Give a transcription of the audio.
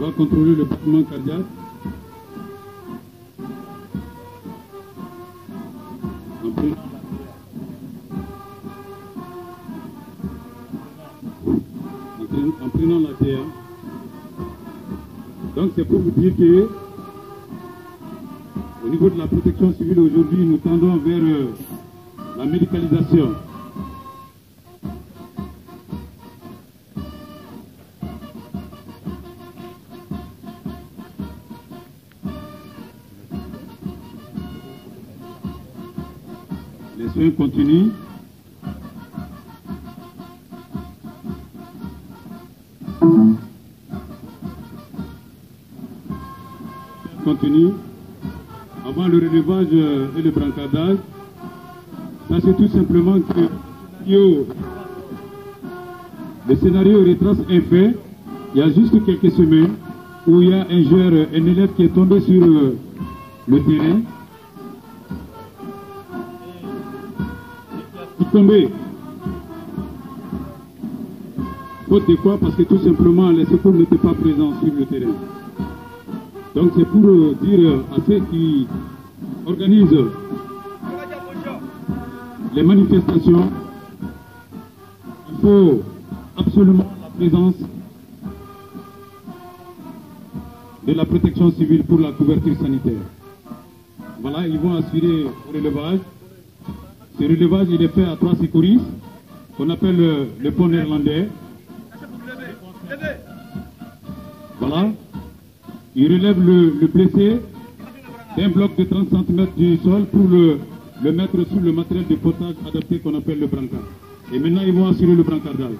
On va contrôler le battement cardiaque. En prenant en prenant- en prenant la TR. Donc c'est pour vous dire que au niveau de la protection civile aujourd'hui, nous tendons vers euh, la médicalisation. Les soins continuent. Continue. Avant le relevage et le brancardage, sachez tout simplement que le scénario retrace un fait. Il y a juste quelques semaines où il y a un joueur, un élève qui est tombé sur le terrain. Tombé. Faute de quoi Parce que tout simplement les secours n'étaient pas présents sur le terrain. Donc c'est pour euh, dire euh, à ceux qui organisent les manifestations, il faut absolument la présence de la protection civile pour la couverture sanitaire. Voilà, ils vont assurer le relevage. Ce relevage, il est fait à trois secouristes, qu'on appelle euh, le pont néerlandais. Voilà. Il relève le, le blessé d'un bloc de 30 cm du sol pour le, le mettre sous le matériel de potage adapté qu'on appelle le brancard. Et maintenant, ils vont assurer le brancardage.